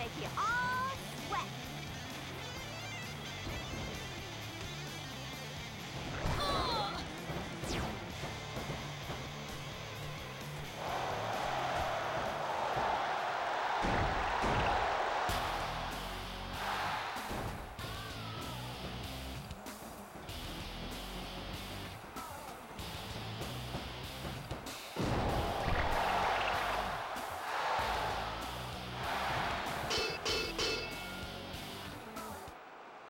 make you all.